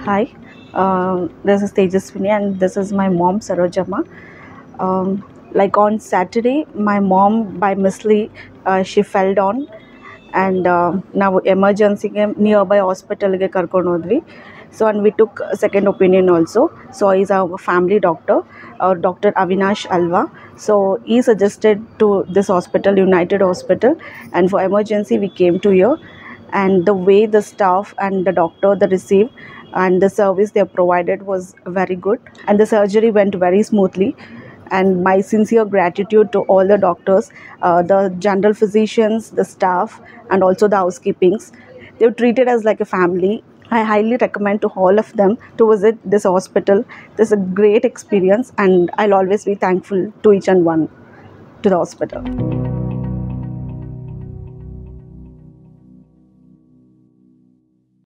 Hi, uh, this is Tejaswini and this is my mom Sarojama. Um, like on Saturday, my mom by misly uh, she fell down and uh, ನಾವು ಎಮರ್ಜೆನ್ಸಿಗೆ near by ಹಾಸ್ಪಿಟಲ್ಗೆ ಕರ್ಕೊಂಡು ಹೋದ್ವಿ so and we took second opinion also so is a family doctor ಅವ್ರ doctor Avinash ಅಲ್ವಾ so ಈ suggested to this hospital United hospital and for emergency we came to year and the way the staff and the doctor they received and the service they provided was very good. And the surgery went very smoothly. And my sincere gratitude to all the doctors uh, the general physicians the staff and also the housekeepings. They were treated as like a family. I highly recommend to all of them to visit this hospital. This is a great experience and i'll always be thankful to each and one to the hospital